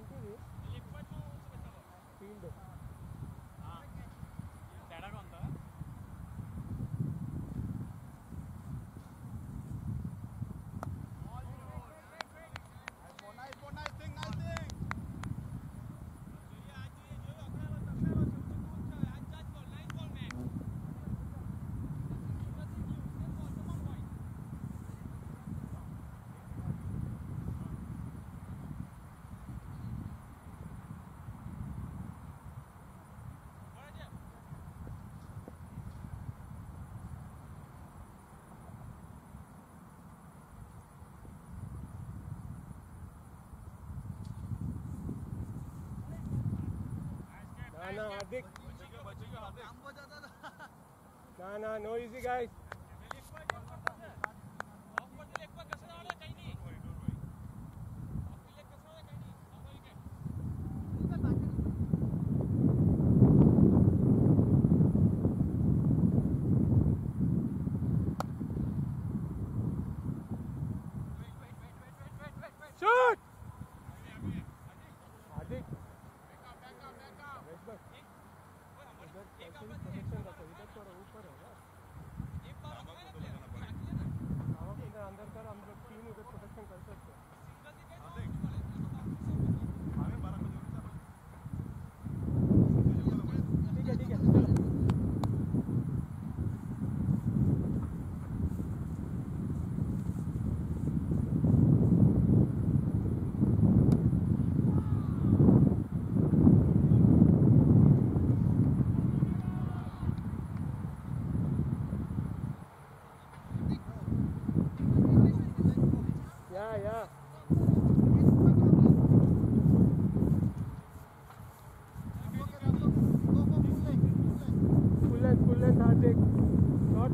Okay. Hardik ना ना no easy guys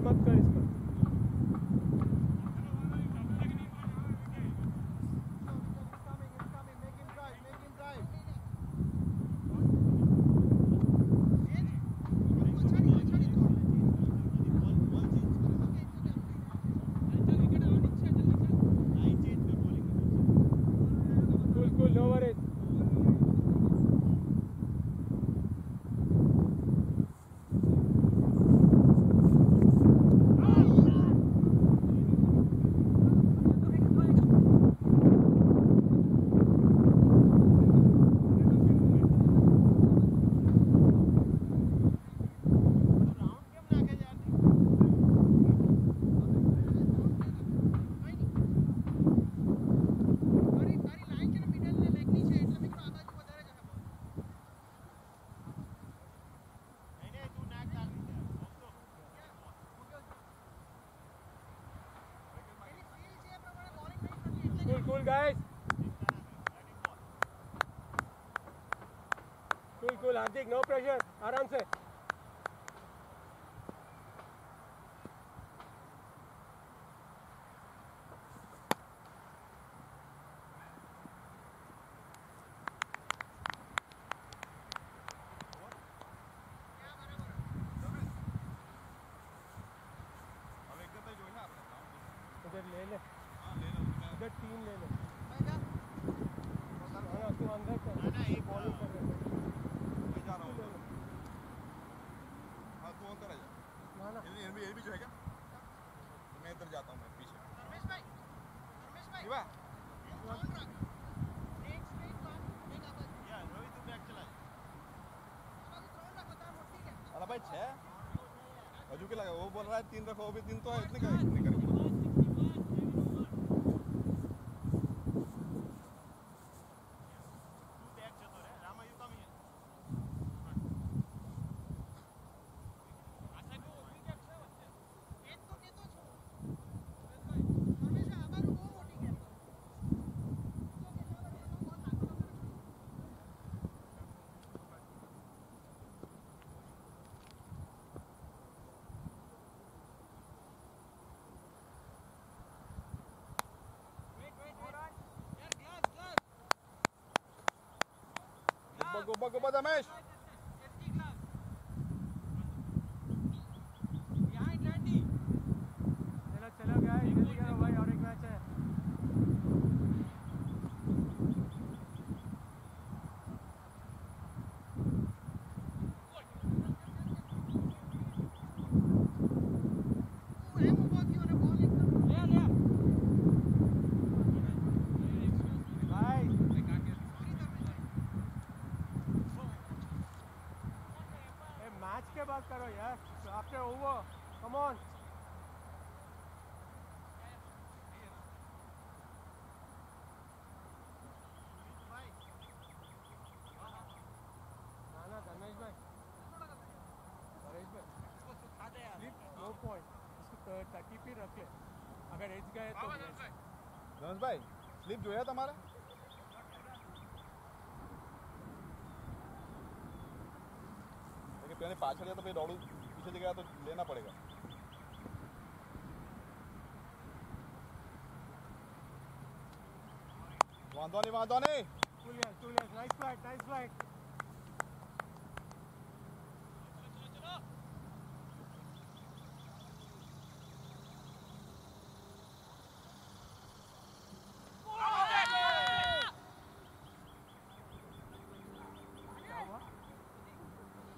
Quatro, isso, cara. लगा वो बोल रहा है तीन रखो अभी तीन तो है इतने का इतने का Goba, goba da mestre. Thirty પી રખે અગર એજ ગયે તો ધનુષભાઈ સ્લીપ જોયા તમારે કે પેલી પાછળ ગયા તો પછી દોડું પીછે ગયા તો લેના પડેગા વાંધો નહીં વાંધો નહીં nice flight nice flight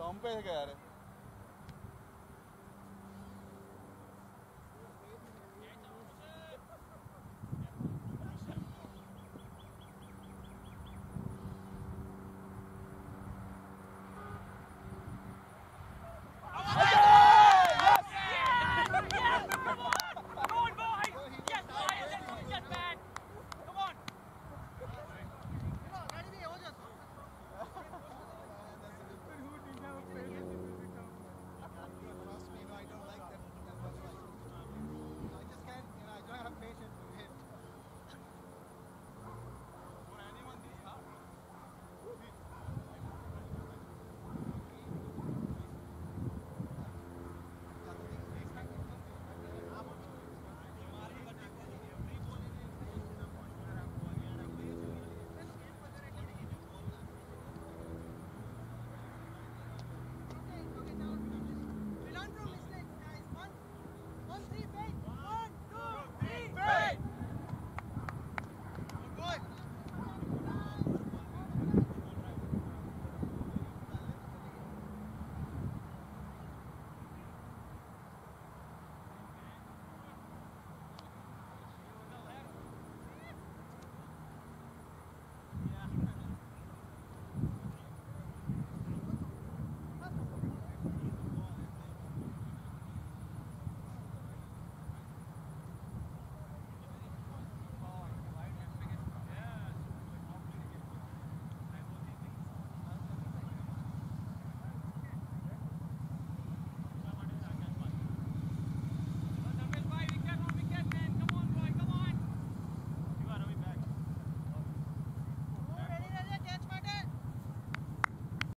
hambúrguer, cara.